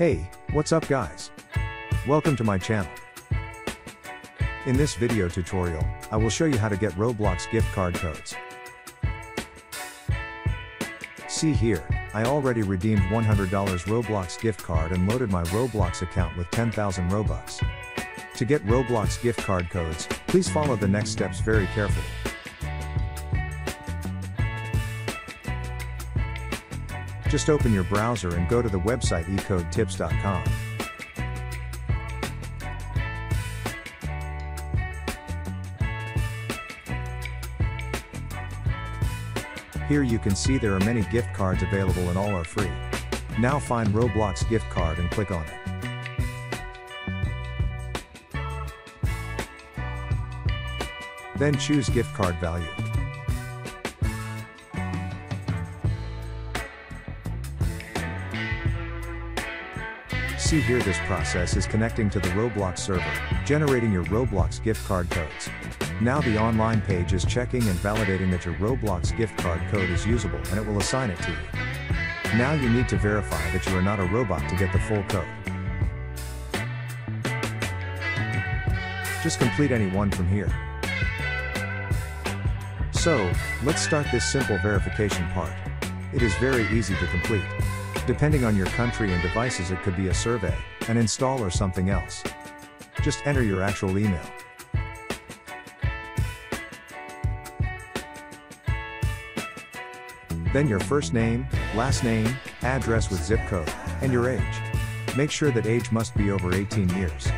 Hey, what's up guys? Welcome to my channel. In this video tutorial, I will show you how to get Roblox gift card codes. See here, I already redeemed $100 Roblox gift card and loaded my Roblox account with 10,000 Robux. To get Roblox gift card codes, please follow the next steps very carefully. Just open your browser and go to the website ecodetips.com. Here you can see there are many gift cards available and all are free. Now find Roblox gift card and click on it. Then choose gift card value. See here this process is connecting to the Roblox server, generating your Roblox gift card codes. Now the online page is checking and validating that your Roblox gift card code is usable and it will assign it to you. Now you need to verify that you are not a robot to get the full code. Just complete any one from here. So, let's start this simple verification part. It is very easy to complete. Depending on your country and devices it could be a survey, an install or something else. Just enter your actual email. Then your first name, last name, address with zip code, and your age. Make sure that age must be over 18 years.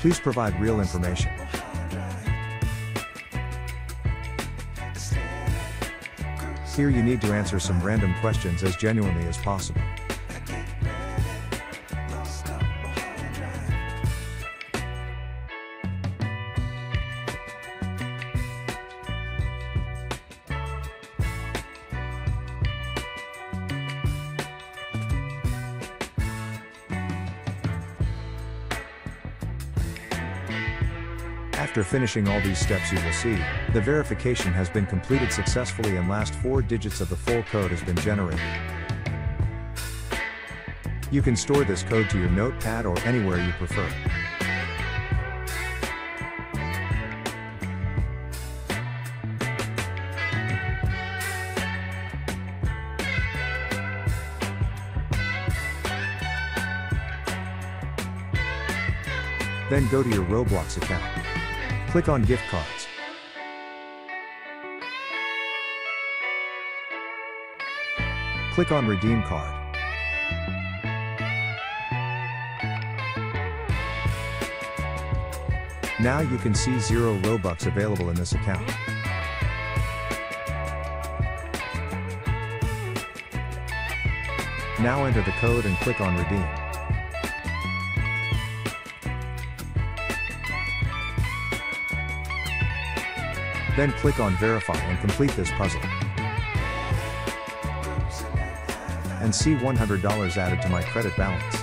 Please provide real information. Here you need to answer some random questions as genuinely as possible. After finishing all these steps you will see, the verification has been completed successfully and last four digits of the full code has been generated. You can store this code to your notepad or anywhere you prefer. Then go to your Roblox account. Click on gift cards. Click on redeem card. Now you can see 0 Robux available in this account. Now enter the code and click on redeem. Then click on verify and complete this puzzle. And see $100 added to my credit balance.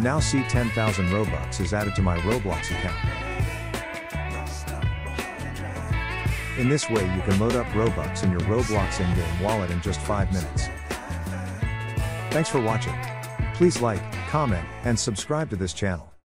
Now see 10,000 Robux is added to my Roblox account. In this way you can load up Robux in your Roblox in-game wallet in just 5 minutes. Thanks for watching. Please like, comment, and subscribe to this channel.